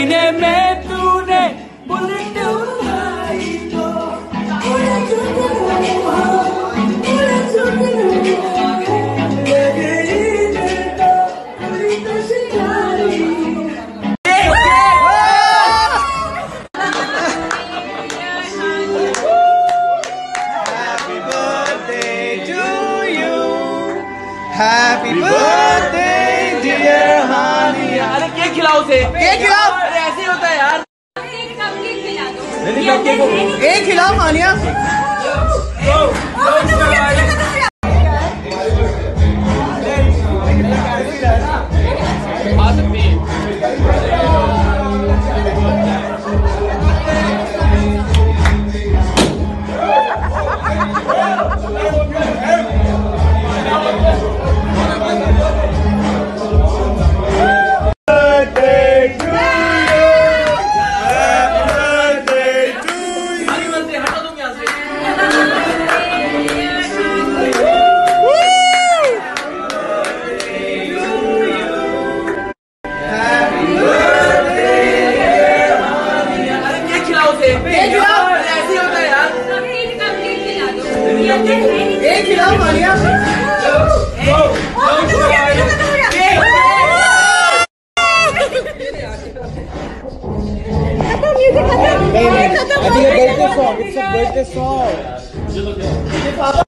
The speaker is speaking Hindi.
सीने में तूने बुलेट उठाई तो। Bullet bullet Happy birthday, dear Hania. अरे केक खिलाओ उसे। केक खिलाओ। होता है यार। एक खिलाओ मानिया। ऐसे होता है यार एक खिलाओ birthday song. It's a birthday song.